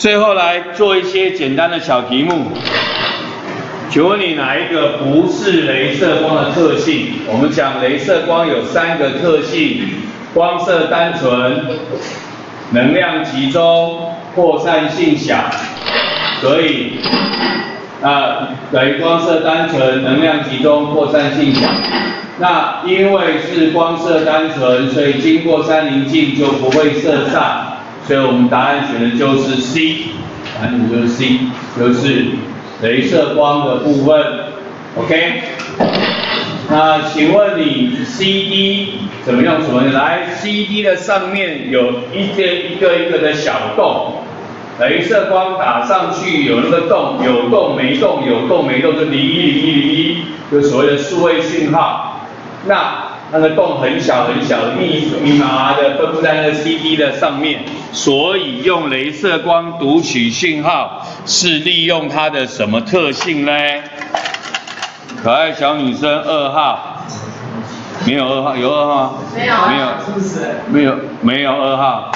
最后来做一些简单的小题目。请问你哪一个不是镭射光的特性？我们讲镭射光有三个特性：光色单纯、能量集中、扩散性小。所以，啊，等于光色单纯、能量集中、扩散性小。那因为是光色单纯，所以经过三棱镜就不会射散。所以我们答案选的就是 C，答案就是 C，就是镭射光的部分，OK？那请问你 CD 怎么用什么？来，CD 的上面有一个一个一个的小洞，镭射光打上去有那个洞，有洞没洞，有洞没洞就零一零一零一，就所谓的数位讯号。那那个洞很小很小，密密麻麻的分布在那个 CD 的上面，所以用镭射光读取讯号是利用它的什么特性呢？可爱小女生二号，没有二号，有二号？没有，没有，没有，没有二号，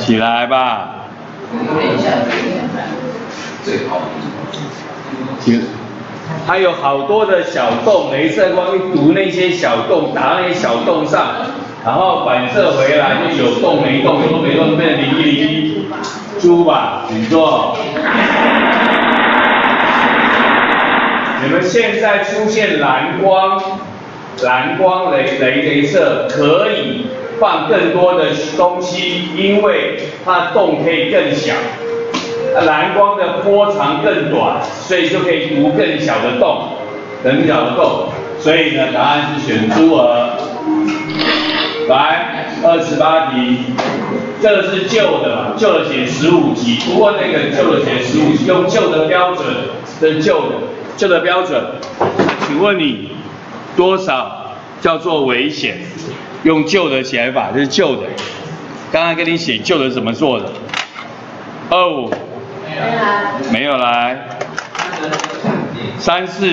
起来吧。起。它有好多的小洞，镭射光一读那些小洞，打到那些小洞上，然后反射回来就有洞没洞，有洞没洞变成零一零一。猪吧，请坐。你们现在出现蓝光，蓝光镭镭镭射可以放更多的东西，因为它洞可以更小。蓝光的波长更短，所以就可以读更小的洞，更小的洞。所以呢，答案是选猪儿。来，二十八题，这个是旧的嘛？旧的写十五级，不过那个旧的写十五级，用旧的标准，这是旧的，旧的标准。请问你多少叫做危险？用旧的写法，这是旧的。刚刚跟你写旧的怎么做的？二五。没有来，三四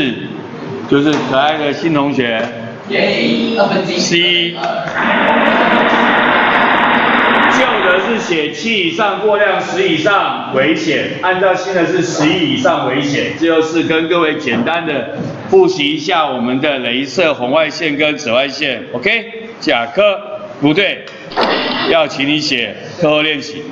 就是可爱的新同学，C，旧的是写七以上过量十以上危险，按照新的是十一以上危险。这就是跟各位简单的复习一下我们的镭射红外线跟紫外线，OK？甲科不对，要请你写课后练习。